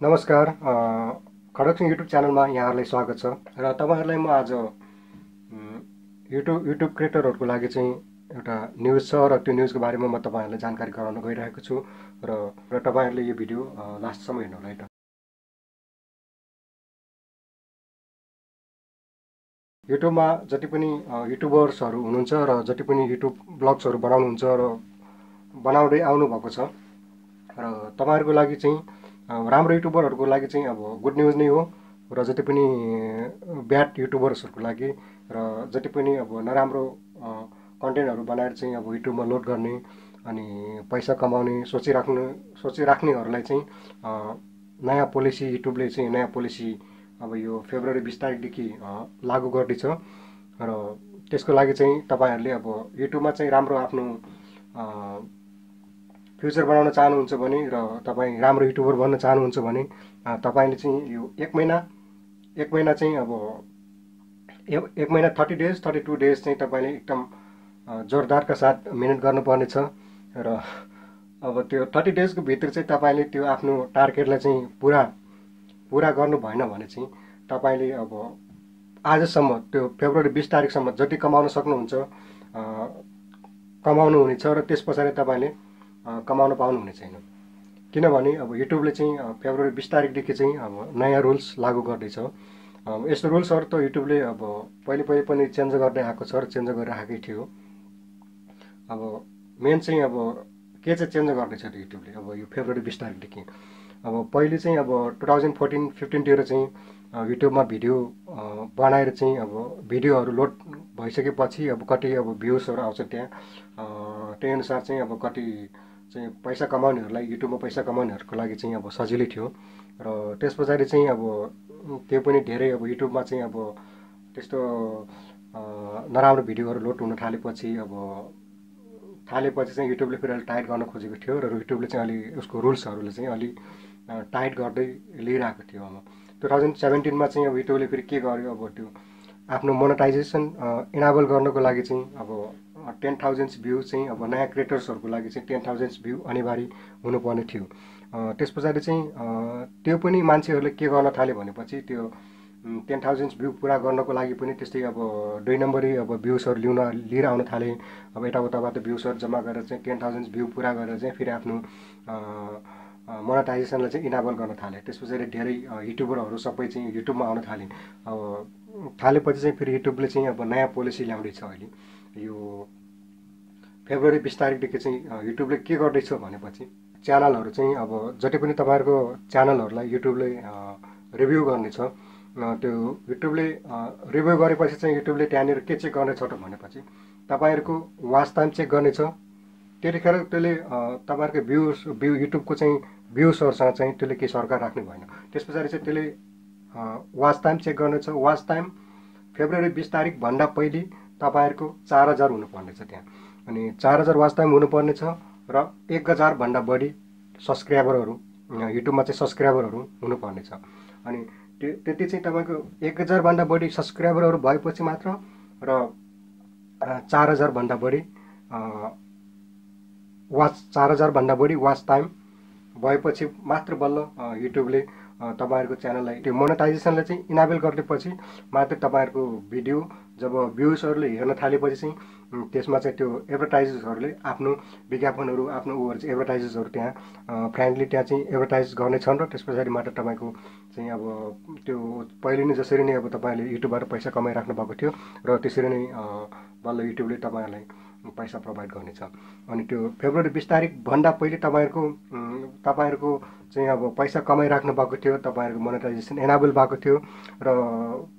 नमस्कार खडक सिंह युट्युब च्यानलमा यहाँहरूलाई स्वागत छ र तपाईँहरूलाई म आज युट्युब युट्युब क्रिएटरहरूको लागि चाहिँ एउटा न्युज छ र त्यो न्युजको बारेमा म तपाईँहरूलाई जानकारी गराउन गइरहेको छु र र तपाईँहरूले यो भिडियो लास्टसम्म हेर्नु होला है त। युट्युबमा जति पनि युट्युबर्सहरू हुनुहुन्छ र जति पनि युट्युब ब्लग्सहरू बनाउनुहुन्छ र बनाउँदै आउनुभएको छ र तपाईँहरूको लागि चाहिँ राम्रो युट्युबरहरूको लागि चाहिँ अब गुड न्युज नै हो र जति पनि ब्याड युट्युबर्सहरूको लागि र जति पनि अब नराम्रो कन्टेन्टहरू बनाएर चाहिँ अब युट्युबमा लोड गर्ने अनि पैसा कमाउने सोचिराख्नु सोचिराख्नेहरूलाई चाहिँ नयाँ पोलिसी युट्युबले चाहिँ नयाँ पोलिसी अब यो फेब्रुअरी बिस तारिकदेखि लागू गर्दैछ र त्यसको लागि चाहिँ तपाईँहरूले अब युट्युबमा चाहिँ राम्रो आफ्नो फ्युचर बनाउन चाहनुहुन्छ भने र तपाईँ राम्रो युट्युबर बन्न चाहनुहुन्छ भने तपाईँले चाहिँ यो एक महिना एक महिना चाहिँ अब एक महिना thirty days thirty two days चाहिँ तपाईँले एकदम जोरदारका साथ मिहिनेत गर्नुपर्नेछ र अब त्यो थर्टी डेजको भित्र चाहिँ तपाईँले त्यो आफ्नो टार्गेटलाई चाहिँ पुरा पुरा गर्नु भएन भने चाहिँ तपाईँले अब आजसम्म त्यो फेब्रुअरी बिस तारिकसम्म जति कमाउन सक्नुहुन्छ कमाउनु हुनेछ र त्यस पछाडि तपाईँले कमाउन पाउनुहुने छैन किनभने अब युट्युबले चाहिँ फेब्रुअरी बिस तारिकदेखि चाहिँ अब नयाँ रुल्स लागू गर्दैछ। यस्तो रुल्सहरू त युट्युबले अब पहिले पहिले पनि चेन्ज गर्दै आएको छ र चेन्ज गरेर आएकै थियो। अब मेन चाहिँ अब के चाहिँ चेन्ज गर्दैछ त्यो युट्युबले? अब यो फेब्रुअरी बिस तारिकदेखि। अब पहिले चाहिँ अब टु थाउजन्ड फोर्टिन फिफ्टिनतिर चाहिँ युट्युबमा भिडियो बनाएर चाहिँ अब भिडियोहरू लोड भइसकेपछि अब कति अब भ्युजहरू आउँछ त्यहाँ। त्यही अनुसार चाहिँ अब कति चाहिँ पैसा कमाउनेहरूलाई युट्युबमा पैसा कमाउनेहरूको लागि चाहिँ अब सजिलै थियो। र त्यस पछाडि चाहिँ अब त्यो पनि धेरै अब युट्युबमा चाहिँ अब त्यस्तो नराम्रो भिडियोहरू लोड हुन थालेपछि अब थालेपछि चाहिँ युट्युबले फेरि अलिक टाइट गर्न खोजेको थियो र युट्युबले चाहिँ अलि उसको रुल्सहरूले चाहिँ अलि टाइट गर्दै लिइरहेको थियो अब। टु थाउजन्ड सेभेन्टिनमा चाहिँ अब युट्युबले फेरि के गर्यो अब त्यो आफ्नो मोनेटाइजेसन इनाबल गर्नको लागि चाहिँ अब टेन थाउजन्ड्स भ्यू चाहिँ अब नयाँ क्रिएटर्सहरूको लागि चाहिँ टेन थाउजन्ड्स भ्यू अनिवार्य हुनुपर्ने थियो। त्यस पछाडि चाहिँ त्यो पनि मान्छेहरूले के गर्न थाल्यो भनेपछि त्यो टेन थाउजन्ड्स भ्यू पुरा गर्नको लागि पनि त्यस्तै अब दुई नम्बरी अब भ्युसहरू लिउन लिएर आउन थाले। अब यताउताबाट भ्युसहरू जम्मा गरेर चाहिँ टेन थाउजन्ड्स भ्यू पुरा गरेर चाहिँ फेरि आफ्नो मोनेटाइजेसनलाई चाहिँ इनाबल गर्न थाले। त्यस पछाडि धेरै युट्युबरहरू सबै चाहिँ युट्युबमा आउन थाले। अब थालेपछि चाहिँ फेरि युट्युबले चाहिँ अब नयाँ पोलिसी ल्याउँदैछ अहिले। यो फेब्रुअरी बिस तारिकदेखि चाहिँ युट्युबले के गर्दैछ भनेपछि च्यानलहरू चाहिँ अब जति पनि तपाईँहरूको च्यानलहरूलाई युट्युबले रिभ्यू गर्नेछ त्यो युट्युबले रिभ्यू गरेपछि चाहिँ युट्युबले त्यहाँनिर के चेक गर्नेछ त भनेपछि तपाईँहरूको वाच टाइम चेक गर्नेछ। त्यतिखेर त्यसले तपाईँहरूको भ्युस भ्यू युट्युबको चाहिँ भ्युसहरूसँग चाहिँ त्यसले केही सरकार राख्ने भएन। त्यस पछाडि चाहिँ त्यसले वाच टाइम चेक गर्नेछ। वाच टाइम फेब्रुअरी बिस तारिकभन्दा पहिले तपाईँहरूको चार हजार हुनुपर्नेछ त्यहाँ। अनि चार हजार वाच टाइम हुनुपर्नेछ र एक हजारभन्दा बढी सब्सक्राइबरहरू युट्युबमा चाहिँ सब्सक्राइबरहरू हुनुपर्नेछ। अनि त्यो त्यति चाहिँ तपाईँको एक हजारभन्दा बढी सब्सक्राइबरहरू भएपछि मात्र र चार हजारभन्दा बढी वाच चार हजारभन्दा बढी वाच टाइम भएपछि मात्र बल्ल युट्युबले तपाईँहरूको च्यानललाई त्यो मोनेटाइजेसनलाई चाहिँ इनाबल गरिदिएपछि मात्र तपाईँहरूको भिडियो जब भ्युजहरूले हेर्न थालेपछि चाहिँ त्यसमा चाहिँ त्यो एडभर्टाइजर्सहरूले आफ्नो विज्ञापनहरू आफ्नो उयोहरू चाहिँ एडभर्टाइजर्सहरू त्यहाँ फ्रेन्डली त्यहाँ चाहिँ एडभर्टाइज गर्नेछन् र त्यस पछाडि मात्र तपाईँको चाहिँ अब त्यो पहिले नै जसरी नै अब तपाईँले युट्युबबाट पैसा कमाइराख्नु भएको थियो र त्यसरी नै बल्ल युट्युबले तपाईँहरूलाई पैसा प्रोभाइड गर्नेछ अनि त्यो फेब्रुअरी बिस तारिकभन्दा पहिले तपाईँहरूको तपाईँहरूको चाहिँ अब पैसा कमाइराख्नु भएको थियो तपाईँहरूको मोनेटाइजेसन एनाबल भएको थियो र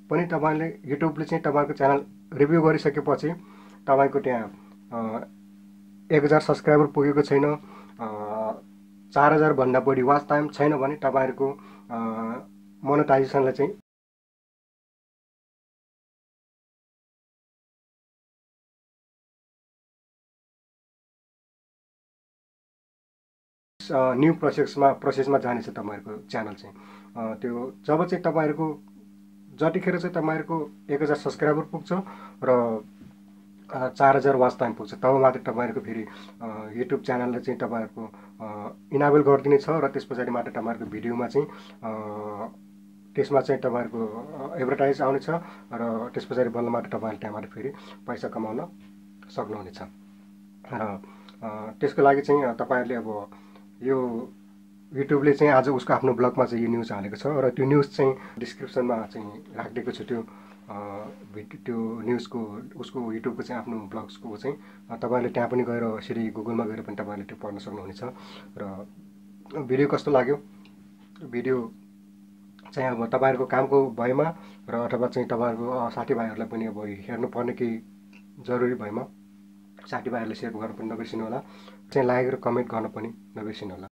पनि तपाईँले युट्युबले चाहिँ तपाईँहरूको च्यानल रिभ्यू गरिसकेपछि तपाईँको त्यहाँ एक हजार सब्सक्राइबर पुगेको छैन चार हजारभन्दा बढी वाच टाइम छैन भने तपाईँहरूको मोनेटाइजेसनलाई चाहिँ न्यू प्रोसेसमा प्रोसेसमा जानेछ तपाईँहरूको च्यानल चाहिँ। त्यो जब चाहिँ तपाईँहरूको जतिखेर चाहिँ तपाईँहरूको एक हजार सब्सक्राइबर पुग्छ र चार हजार टाइम पुग्छ तब मात्रै तपाईँहरूको फेरि युट्युब च्यानलले चाहिँ तपाईँहरूको इनाबल गरिदिने छ र त्यस पछाडि मात्र तपाईँहरूको भिडियोमा चाहिँ त्यसमा चाहिँ तपाईँहरूको एडभर्टाइज आउनेछ र त्यस पछाडि बल्ल मात्र तपाईँहरूले त्यहाँबाट फेरि पैसा कमाउन सक्नुहुनेछ। र त्यसको लागि चाहिँ तपाईँहरूले अब यो युट्युबले चाहिँ आज उसको आफ्नो ब्लगमा चाहिँ यो न्युज हालेको छ र त्यो न्युज चाहिँ डिस्क्रिप्सनमा चाहिँ राखिदिएको छु त्यो त्यो न्युजको उसको युट्युबको चाहिँ आफ्नो ब्लग्सको चाहिँ तपाईँहरूले त्यहाँ पनि गएर यसरी गुगलमा गएर पनि तपाईँहरूले त्यो पढ्न सक्नुहुनेछ र भिडियो कस्तो लाग्यो? भिडियो चाहिँ अब तपाईँहरूको कामको भएमा र अथवा चाहिँ तपाईँहरूको साथीभाइहरूलाई पनि अब हेर्नुपर्ने केही जरुरी भएमा साथीभाइहरूले सेयर गर्न पनि नबिर्सिनु होला। चाहिँ लाइक र कमेन्ट गर्न पनि नबिर्सिनु होला